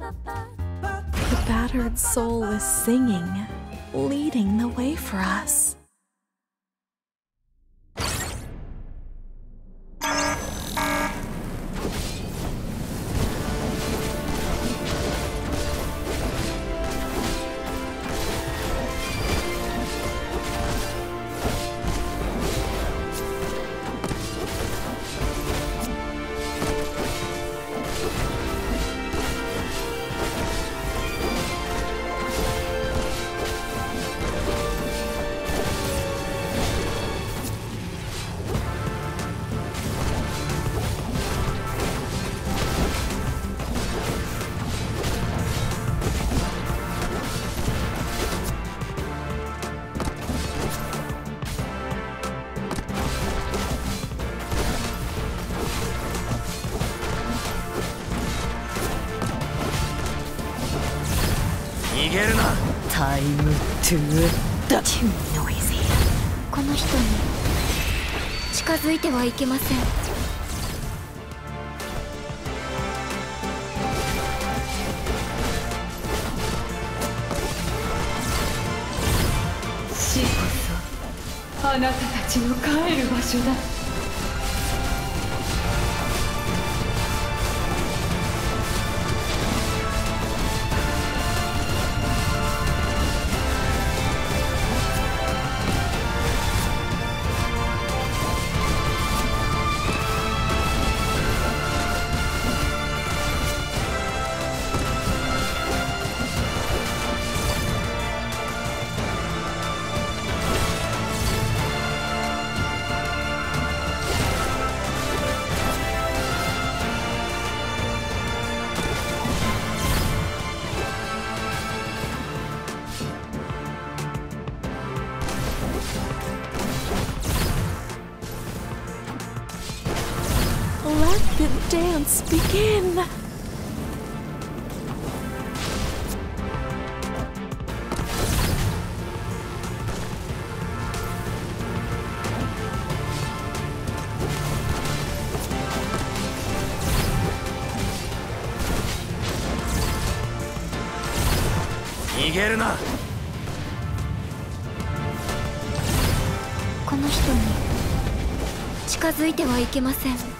The battered soul is singing, leading the way for us. げるなタイムトゥーダチノイズこの人に近づいてはいけません死こそあなたたちの帰る場所だ Let the dance begin! 逃げるなこの人に近づいてはいけません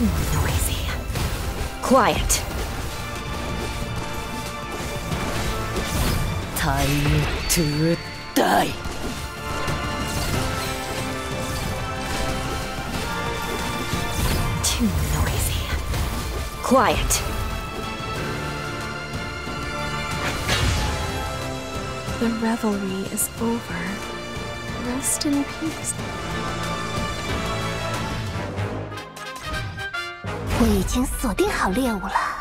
Making noisy. Quiet. Time to die. Too noisy. Quiet. The revelry is over. Rest in peace. 我已经锁定好猎物了。